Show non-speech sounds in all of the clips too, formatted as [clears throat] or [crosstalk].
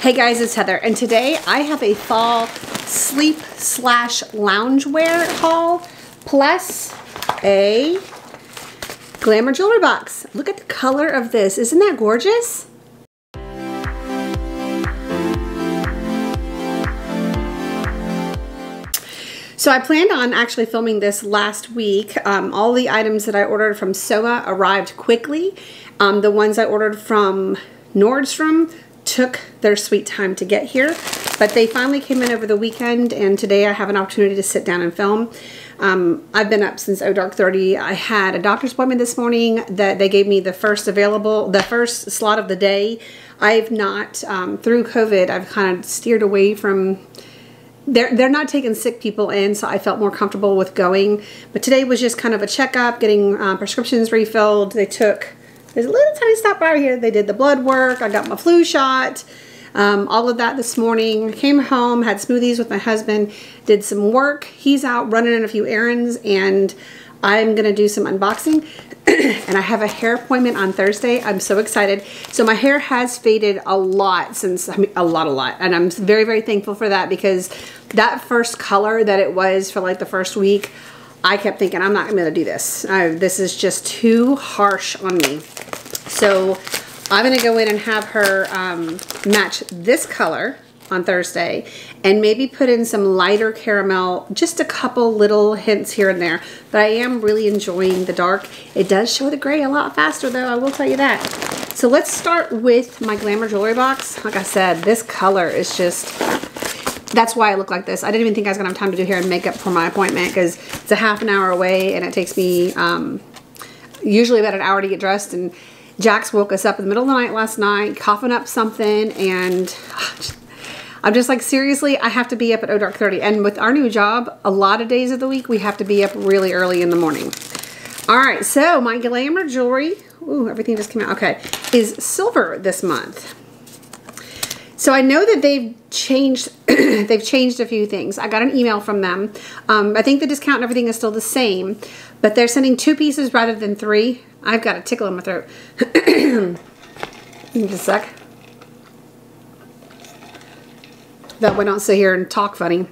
Hey guys, it's Heather, and today I have a fall sleep slash loungewear haul, plus a glamour jewelry box. Look at the color of this. Isn't that gorgeous? So I planned on actually filming this last week. Um, all the items that I ordered from Soma arrived quickly. Um, the ones I ordered from Nordstrom took their sweet time to get here, but they finally came in over the weekend and today I have an opportunity to sit down and film. Um, I've been up since oh dark 30. I had a doctor's appointment this morning that they gave me the first available, the first slot of the day. I've not, um, through COVID, I've kind of steered away from they're they're not taking sick people in, so I felt more comfortable with going. But today was just kind of a checkup, getting uh, prescriptions refilled. They took there's a little tiny stop right here. They did the blood work. I got my flu shot. Um, all of that this morning. Came home, had smoothies with my husband, did some work. He's out running in a few errands, and I'm gonna do some unboxing. [clears throat] and I have a hair appointment on Thursday. I'm so excited. So my hair has faded a lot since, I mean, a lot, a lot. And I'm very, very thankful for that because that first color that it was for like the first week, I kept thinking, I'm not going to do this. Uh, this is just too harsh on me. So I'm going to go in and have her um, match this color on Thursday and maybe put in some lighter caramel, just a couple little hints here and there. But I am really enjoying the dark. It does show the gray a lot faster though, I will tell you that. So let's start with my Glamour Jewelry box. Like I said, this color is just, that's why I look like this. I didn't even think I was gonna have time to do hair and makeup for my appointment because it's a half an hour away and it takes me um, usually about an hour to get dressed and Jax woke us up in the middle of the night last night, coughing up something, and I'm just like, seriously, I have to be up at O Dark 30. And with our new job, a lot of days of the week, we have to be up really early in the morning. All right, so my Glamour jewelry, ooh, everything just came out, okay, is silver this month. So I know that they've changed, [clears throat] they've changed a few things. I got an email from them. Um, I think the discount and everything is still the same, but they're sending two pieces rather than three. I've got a tickle in my throat. [clears throat] Just a sec. that I don't sit here and talk funny.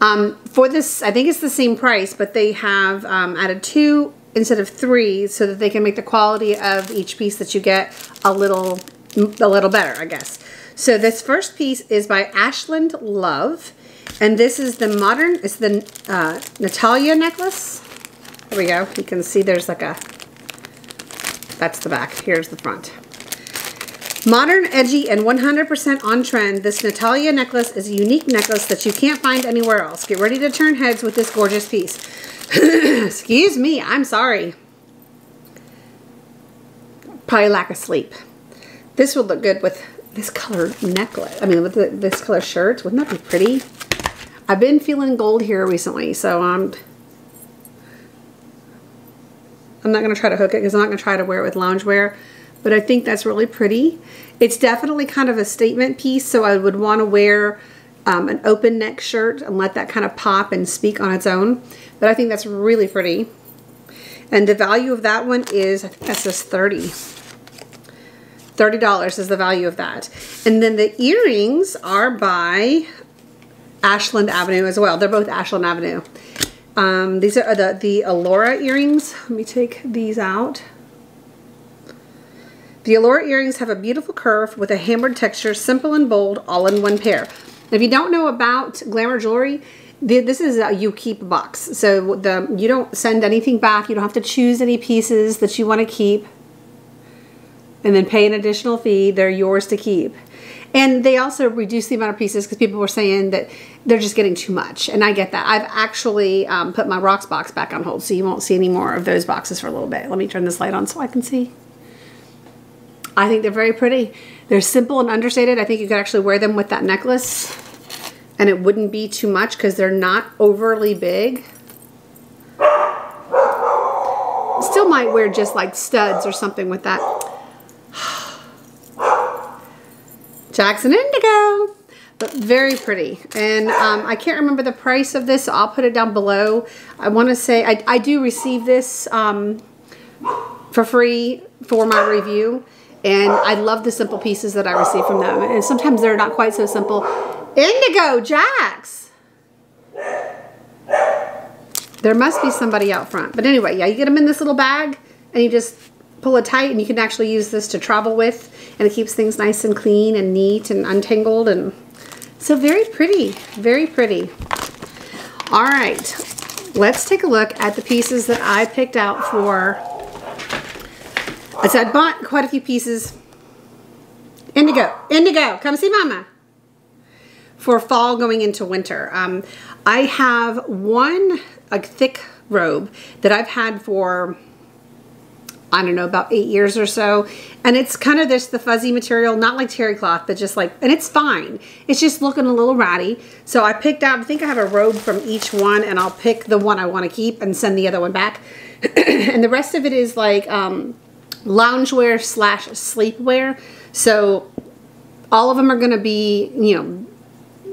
Um, for this, I think it's the same price, but they have um, added two instead of three so that they can make the quality of each piece that you get a little, a little better, I guess. So this first piece is by Ashland Love, and this is the modern, it's the uh, Natalia necklace. There we go. You can see there's like a, that's the back. Here's the front. Modern, edgy, and 100% on trend, this Natalia necklace is a unique necklace that you can't find anywhere else. Get ready to turn heads with this gorgeous piece. [coughs] Excuse me, I'm sorry. Probably lack of sleep. This would look good with this color necklace. I mean, with the, this color shirt. Wouldn't that be pretty? I've been feeling gold here recently, so I'm... I'm not going to try to hook it because I'm not going to try to wear it with loungewear but I think that's really pretty. It's definitely kind of a statement piece, so I would want to wear um, an open neck shirt and let that kind of pop and speak on its own. But I think that's really pretty. And the value of that one is, I think that says 30 $30 is the value of that. And then the earrings are by Ashland Avenue as well. They're both Ashland Avenue. Um, these are the, the Allura earrings. Let me take these out. The Allura earrings have a beautiful curve with a hammered texture, simple and bold, all in one pair. If you don't know about Glamour Jewelry, this is a you keep box. So the you don't send anything back. You don't have to choose any pieces that you want to keep and then pay an additional fee. They're yours to keep. And they also reduce the amount of pieces because people were saying that they're just getting too much. And I get that. I've actually um, put my Rocksbox back on hold so you won't see any more of those boxes for a little bit. Let me turn this light on so I can see. I think they're very pretty. They're simple and understated. I think you could actually wear them with that necklace and it wouldn't be too much because they're not overly big. Still might wear just like studs or something with that. Jax and Indigo but very pretty. And um, I can't remember the price of this. I'll put it down below. I want to say I, I do receive this um, for free for my review And I love the simple pieces that I receive from them. And sometimes they're not quite so simple. Indigo Jax! There must be somebody out front. But anyway, yeah, you get them in this little bag and you just pull it tight and you can actually use this to travel with and it keeps things nice and clean and neat and untangled and so very pretty, very pretty. All right, let's take a look at the pieces that I picked out for, so I bought quite a few pieces. Indigo, Indigo, come see mama. For fall going into winter. Um, I have one a thick robe that I've had for I don't know, about eight years or so. And it's kind of this, the fuzzy material, not like terry cloth, but just like, and it's fine. It's just looking a little ratty. So I picked out, I think I have a robe from each one and I'll pick the one I want to keep and send the other one back. [clears throat] and the rest of it is like um, loungewear slash sleepwear. So all of them are going to be, you know,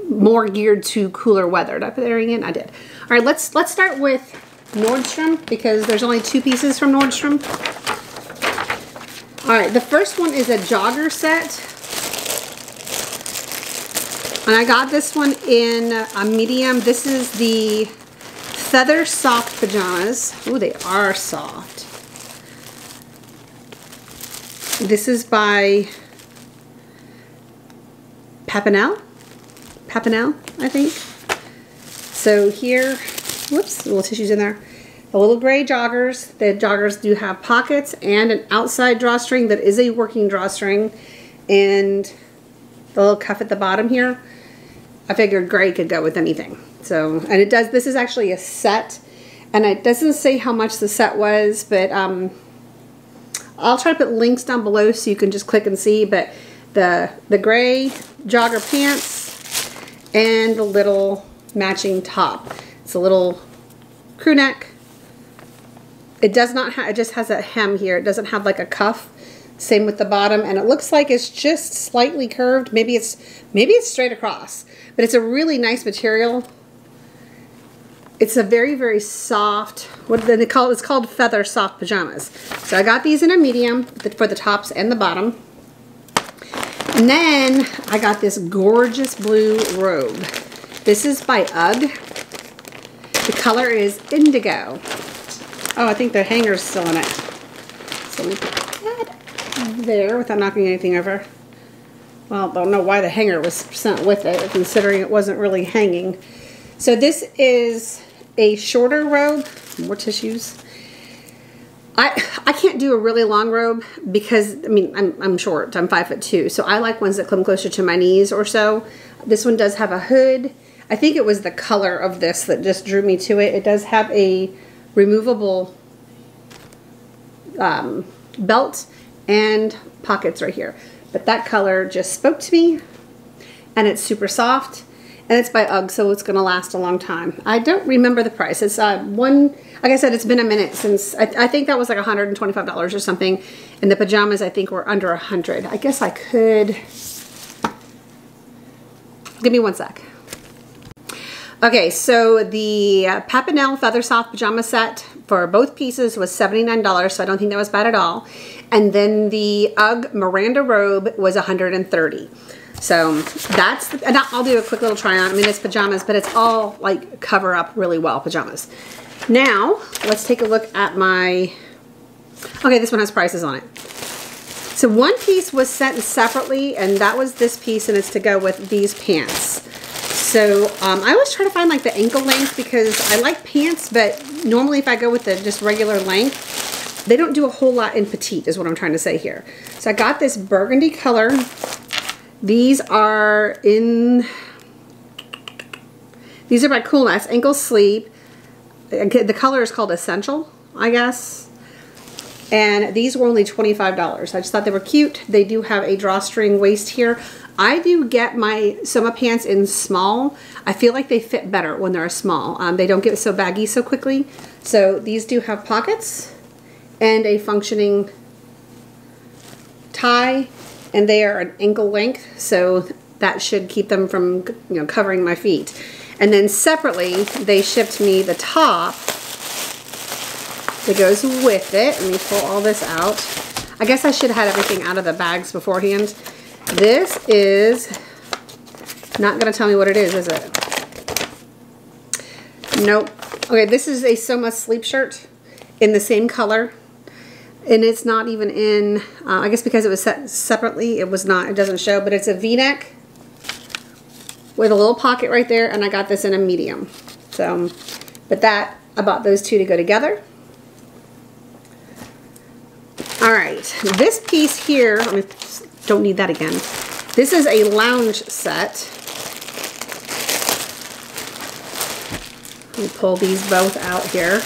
more geared to cooler weather. Did I put that in? I did. All right, let's let's start with Nordstrom because there's only two pieces from Nordstrom. All right, the first one is a jogger set. And I got this one in a medium. This is the Feather Soft Pajamas. Oh, they are soft. This is by Papinelle. Papinelle, I think. So here, whoops, little tissues in there. The little gray joggers. The joggers do have pockets and an outside drawstring that is a working drawstring. And the little cuff at the bottom here. I figured gray could go with anything. So, and it does, this is actually a set. And it doesn't say how much the set was, but um, I'll try to put links down below so you can just click and see. But the, the gray jogger pants and the little matching top. It's a little crew neck. It does not have, it just has a hem here. It doesn't have like a cuff. Same with the bottom. And it looks like it's just slightly curved. Maybe it's, maybe it's straight across. But it's a really nice material. It's a very, very soft, what do they call it? It's called feather soft pajamas. So I got these in a medium for the tops and the bottom. And then I got this gorgeous blue robe. This is by UGG. The color is indigo. Oh, I think the hanger's still in it. So let me put that there without knocking anything over. Well, don't know why the hanger was sent with it, considering it wasn't really hanging. So this is a shorter robe. More tissues. I, I can't do a really long robe because, I mean, I'm, I'm short. I'm five foot two. So I like ones that come closer to my knees or so. This one does have a hood. I think it was the color of this that just drew me to it. It does have a removable um, belt and pockets right here. But that color just spoke to me and it's super soft and it's by UGG so it's going to last a long time. I don't remember the price. It's uh, one, like I said, it's been a minute since, I, I think that was like $125 or something and the pajamas I think were under a 100 I guess I could, give me one sec. Okay, so the uh, Papinelle Feather Soft Pajama Set for both pieces was $79, so I don't think that was bad at all. And then the UGG Miranda Robe was 130, So that's, the, and I'll do a quick little try on. I mean, it's pajamas, but it's all like cover up really well pajamas. Now, let's take a look at my, okay, this one has prices on it. So one piece was sent separately, and that was this piece, and it's to go with these pants. So um, I always try to find like the ankle length because I like pants, but normally if I go with the just regular length, they don't do a whole lot in petite is what I'm trying to say here. So I got this burgundy color. These are in, these are by Cool Nights, ankle sleeve. The color is called Essential, I guess. And these were only $25. I just thought they were cute. They do have a drawstring waist here. I do get my Soma pants in small. I feel like they fit better when they're small. Um, they don't get so baggy so quickly. So these do have pockets and a functioning tie and they are an ankle length so that should keep them from you know covering my feet. And then separately they shipped me the top that goes with it. Let me pull all this out. I guess I should have had everything out of the bags beforehand. This is not going to tell me what it is, is it? Nope. Okay, this is a So Must Sleep shirt in the same color. And it's not even in, uh, I guess because it was set separately, it was not, it doesn't show, but it's a v-neck with a little pocket right there, and I got this in a medium. So, but that, I bought those two to go together. All right, this piece here, I don't need that again. This is a lounge set. Let me pull these both out here.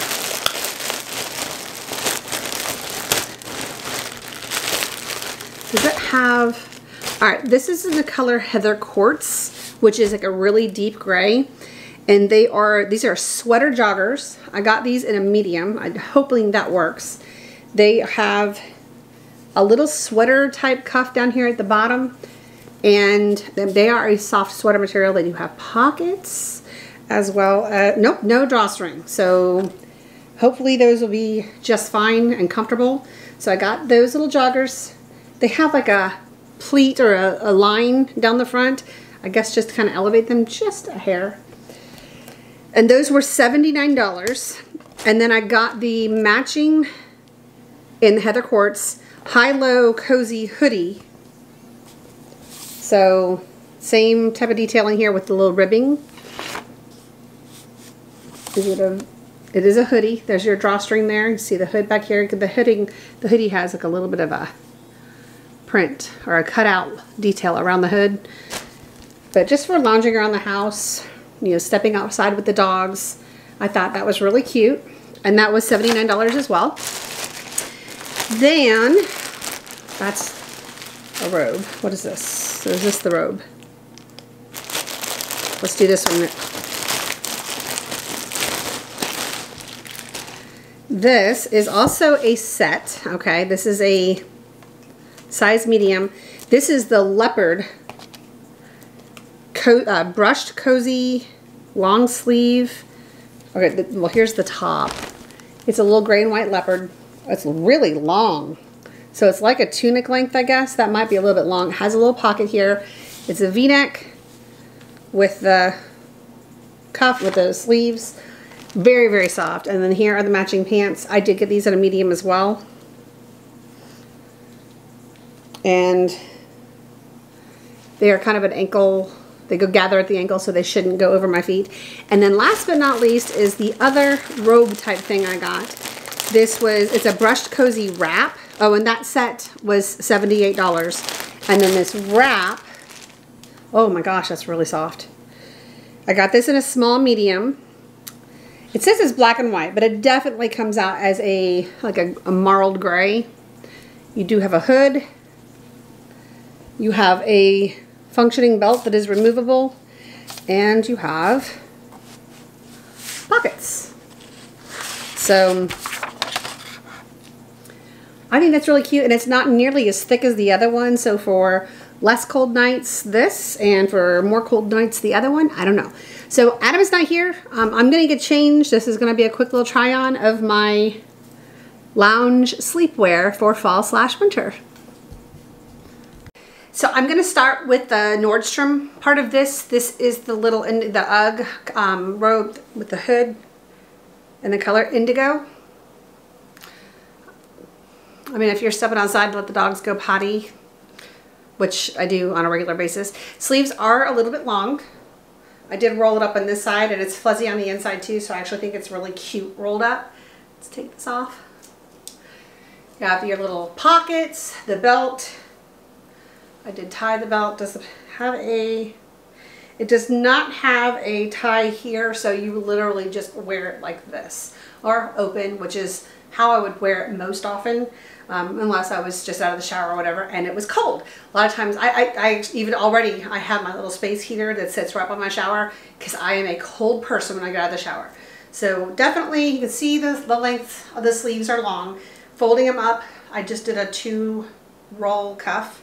Does it have, all right, this is in the color Heather Quartz, which is like a really deep gray. And they are, these are sweater joggers. I got these in a medium. I'm hoping that works. They have a little sweater type cuff down here at the bottom. And they are a soft sweater material. They do have pockets as well. Uh, nope, no drawstring. So hopefully those will be just fine and comfortable. So I got those little joggers. They have like a pleat or a, a line down the front. I guess just to kind of elevate them just a hair. And those were $79. And then I got the matching in Heather Quartz high-low cozy hoodie. So same type of detailing here with the little ribbing. Is it a it is a hoodie. There's your drawstring there. You see the hood back here. The hoodie, the hoodie has like a little bit of a print or a cutout detail around the hood. But just for lounging around the house, you know, stepping outside with the dogs, I thought that was really cute. And that was $79 as well. Then, that's a robe. What is this? So is this the robe? Let's do this one. This is also a set, okay? This is a size medium. This is the leopard co uh, brushed cozy long sleeve. Okay, well here's the top. It's a little gray and white leopard. It's really long. So it's like a tunic length, I guess. That might be a little bit long. It has a little pocket here. It's a v-neck with the cuff with the sleeves. Very, very soft. And then here are the matching pants. I did get these in a medium as well. And they are kind of an ankle, they go gather at the ankle so they shouldn't go over my feet. And then last but not least is the other robe type thing I got. This was, it's a brushed cozy wrap. Oh, and that set was $78. And then this wrap, oh my gosh, that's really soft. I got this in a small medium. It says it's black and white, but it definitely comes out as a like a, a marled gray. You do have a hood. You have a functioning belt that is removable. And you have pockets. So I think that's really cute and it's not nearly as thick as the other one. So for less cold nights, this, and for more cold nights, the other one, I don't know. So Adam is not here. Um, I'm going to get changed. This is going to be a quick little try on of my lounge sleepwear for fall slash winter. So I'm going to start with the Nordstrom part of this. This is the little, the UGG um, robe with the hood and the color indigo. I mean, if you're stepping outside to let the dogs go potty, which I do on a regular basis. Sleeves are a little bit long. I did roll it up on this side and it's fuzzy on the inside too, so I actually think it's really cute rolled up. Let's take this off. You have your little pockets, the belt. I did tie the belt. Does it have a, it does not have a tie here, so you literally just wear it like this or open, which is how I would wear it most often um, unless I was just out of the shower or whatever and it was cold. A lot of times I, I, I even already I have my little space heater that sits right by my shower because I am a cold person when I get out of the shower. So definitely you can see the, the length of the sleeves are long. Folding them up, I just did a two roll cuff.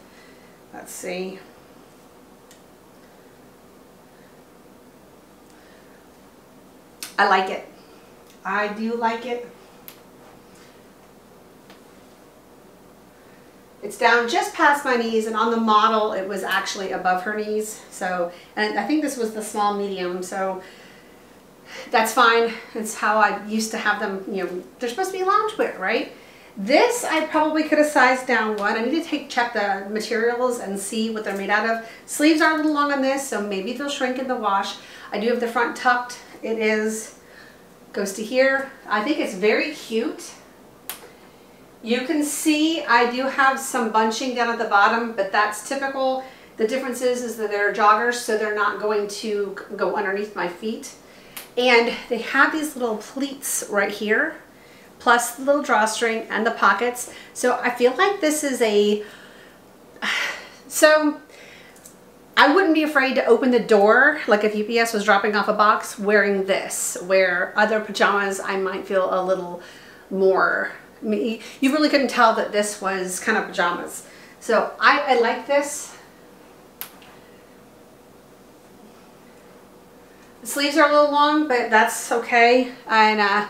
Let's see. I like it. I do like it. It's down just past my knees and on the model it was actually above her knees. So, and I think this was the small medium. So that's fine. It's how I used to have them, you know, they're supposed to be loungewear, right? This I probably could have sized down one. I need to take check the materials and see what they're made out of. Sleeves are a little long on this, so maybe they'll shrink in the wash. I do have the front tucked. It is, goes to here. I think it's very cute. You can see I do have some bunching down at the bottom, but that's typical. The difference is, is that they're joggers, so they're not going to go underneath my feet. And they have these little pleats right here plus the little drawstring and the pockets. So I feel like this is a, [sighs] so I wouldn't be afraid to open the door like if UPS was dropping off a box wearing this, where other pajamas I might feel a little more, you really couldn't tell that this was kind of pajamas. So I, I like this. The sleeves are a little long, but that's okay. And uh,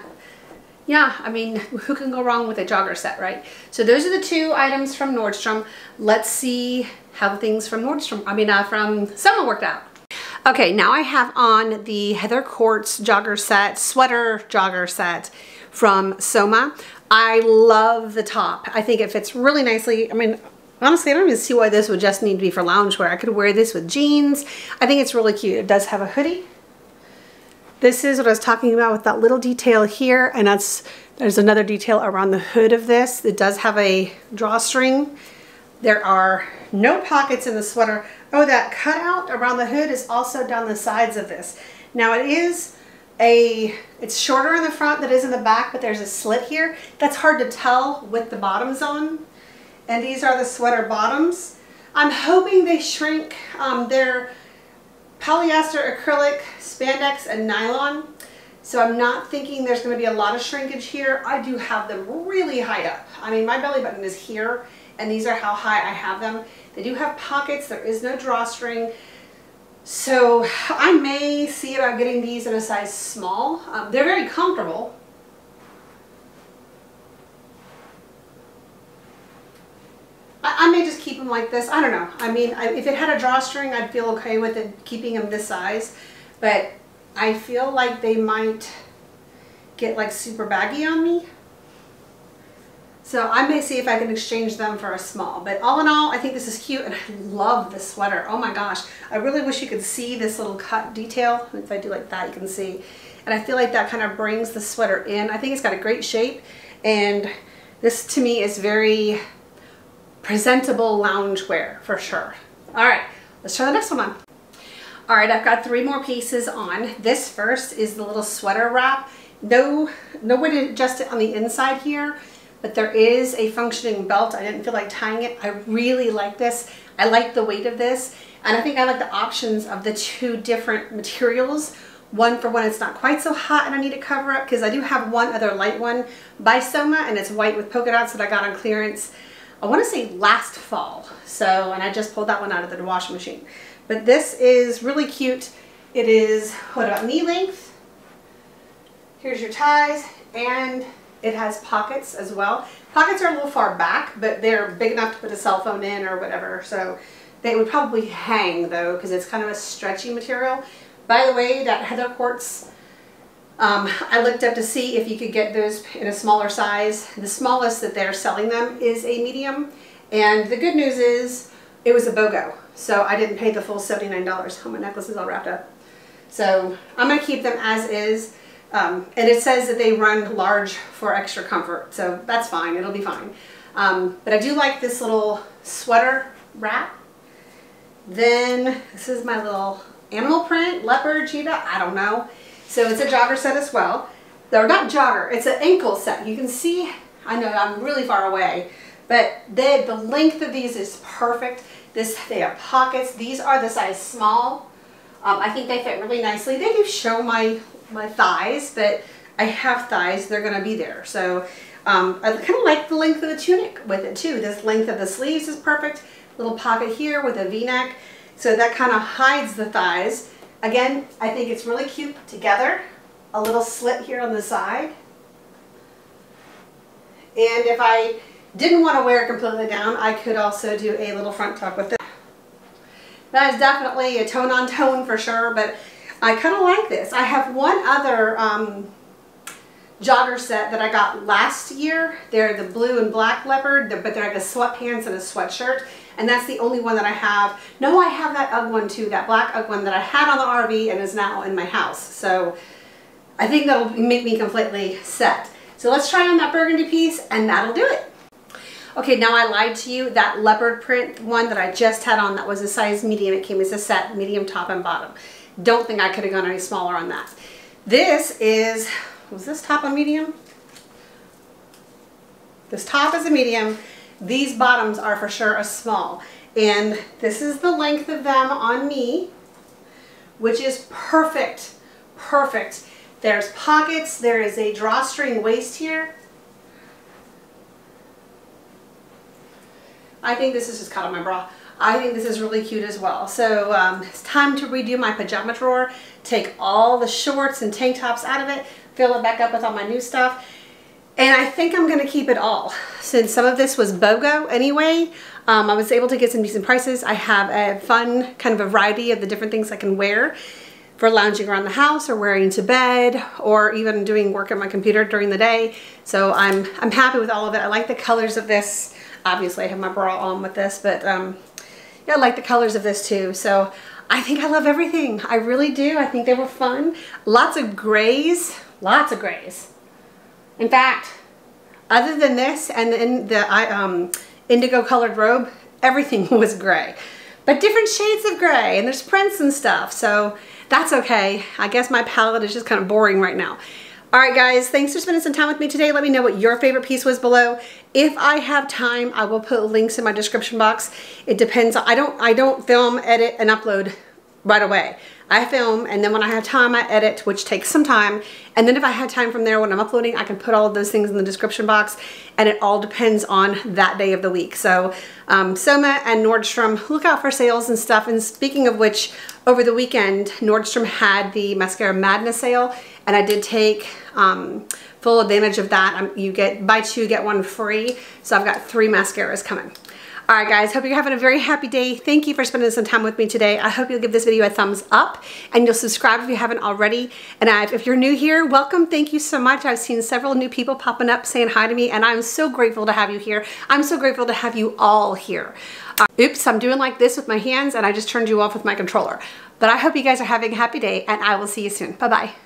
yeah, I mean, [laughs] who can go wrong with a jogger set, right? So those are the two items from Nordstrom. Let's see how things from Nordstrom, I mean, uh, from Soma worked out. Okay, now I have on the Heather Quartz jogger set, sweater jogger set from Soma. I love the top. I think it fits really nicely. I mean, honestly, I don't even see why this would just need to be for loungewear. I could wear this with jeans. I think it's really cute. It does have a hoodie this is what I was talking about with that little detail here, and that's there's another detail around the hood of this. It does have a drawstring. There are no pockets in the sweater. Oh, that cutout around the hood is also down the sides of this. Now it is a, it's shorter in the front than it is in the back, but there's a slit here. That's hard to tell with the bottoms on. And these are the sweater bottoms. I'm hoping they shrink. Um, they're polyester, acrylic, spandex, and nylon. So I'm not thinking there's going to be a lot of shrinkage here. I do have them really high up. I mean, my belly button is here, and these are how high I have them. They do have pockets. There is no drawstring. So I may see about getting these in a size small. Um, they're very comfortable. I, I, may just keep them like this. I don't know. I mean, I, if it had a drawstring, I'd feel okay with it keeping them this size. But I feel like they might get like super baggy on me. So I may see if I can exchange them for a small. But all in all, I think this is cute and [laughs] I love this sweater. Oh my gosh. I really wish you could see this little cut detail. If I do like that, you can see. And I feel like that kind of brings the sweater in. I think it's got a great shape. And this to me is very presentable loungewear for sure. All right, let's try the next one on. All right, I've got three more pieces on. This first is the little sweater wrap. No, no way to adjust it on the inside here, but there is a functioning belt. I didn't feel like tying it. I really like this. I like the weight of this, and I think I like the options of the two different materials. One for when it's not quite so hot and I need to cover up, because I do have one other light one by Soma, and it's white with polka dots that I got on clearance. I want to say last fall. So, and I just pulled that one out of the washing machine. But this is really cute. It is, what about knee length? Here's your ties and it has pockets as well. Pockets are a little far back, but they're big enough to put a cell phone in or whatever. So they would probably hang though, because it's kind of a stretchy material. By the way, that Heather Quartz um, I looked up to see if you could get those in a smaller size. The smallest that they're selling them is a medium. And the good news is it was a BOGO. So I didn't pay the full $79. Oh, my necklace is all wrapped up. So I'm going to keep them as is. Um, and it says that they run large for extra comfort. So that's fine. It'll be fine. Um, but I do like this little sweater wrap. Then this is my little animal print, leopard, cheetah, I don't know. So it's a jogger set as well. They're not jogger, it's an ankle set. You can see, I know I'm really far away, but they, the length of these is perfect. This, they have pockets. These are the size small. Um, I think they fit really nicely. They do show my, my thighs, but I have thighs, they're gonna be there. So um, I kind of like the length of the tunic with it too. This length of the sleeves is perfect. Little pocket here with a v-neck. So that kind of hides the thighs. Again, I think it's really cute together. A little slit here on the side. And if I didn't want to wear it completely down, I could also do a little front tuck with it. That is definitely a tone on tone for sure, but I kind of like this. I have one other um, jogger set that I got last year. They're the blue and black leopard, but they're like a sweatpants and a sweatshirt. And that's the only one that I have. No, I have that UGG one too, that black UGG one that I had on the RV and is now in my house. So I think that'll make me completely set. So let's try on that burgundy piece and that'll do it. Okay, now I lied to you. That leopard print one that I just had on, that was a size medium. It came as a set, medium top and bottom. Don't think I could have gone any smaller on that. This is, was this top a medium? This top is a medium. These bottoms are for sure a small. And this is the length of them on me, which is perfect, perfect. There's pockets, there is a drawstring waist here. I think this is just cut on my bra. I think this is really cute as well. So um, it's time to redo my pajama drawer, take all the shorts and tank tops out of it, fill it back up with all my new stuff. And I think I'm going to keep it all. Since some of this was BOGO anyway, um, I was able to get some decent prices. I have a fun kind of a variety of the different things I can wear for lounging around the house or wearing to bed or even doing work at my computer during the day. So I'm, I'm happy with all of it. I like the colors of this obviously I have my bra on with this, but um, yeah, I like the colors of this too. So I think I love everything. I really do. I think they were fun. Lots of grays, lots of grays. In fact, other than this and then the um, indigo colored robe, everything [laughs] was gray. But different shades of gray and there's prints and stuff. So that's okay. I guess my palette is just kind of boring right now. All right, guys, thanks for spending some time with me today. Let me know what your favorite piece was below. If I have time, I will put links in my description box. It depends. I don't, I don't film, edit, and upload right away. I film and then when I have time I edit which takes some time and then if I had time from there when I'm uploading I can put all of those things in the description box and it all depends on that day of the week. So um, Soma and Nordstrom look out for sales and stuff and speaking of which over the weekend Nordstrom had the Mascara Madness sale and I did take um, full advantage of that. Um, you get buy two get one free so I've got three mascaras coming. All right, guys, hope you're having a very happy day. Thank you for spending some time with me today. I hope you'll give this video a thumbs up and you'll subscribe if you haven't already. And if you're new here, welcome. Thank you so much. I've seen several new people popping up saying hi to me and I'm so grateful to have you here. I'm so grateful to have you all here. Uh, oops, I'm doing like this with my hands and I just turned you off with my controller. But I hope you guys are having a happy day and I will see you soon. Bye-bye.